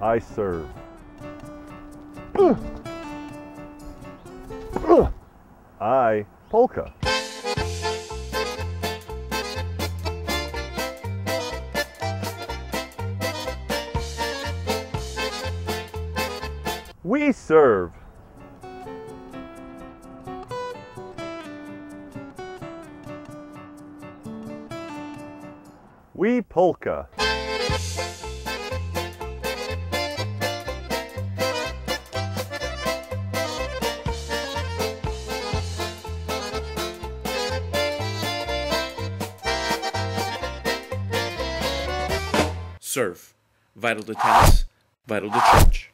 I serve. I polka. We serve. We polka. Serve. Vital to tennis, vital to church.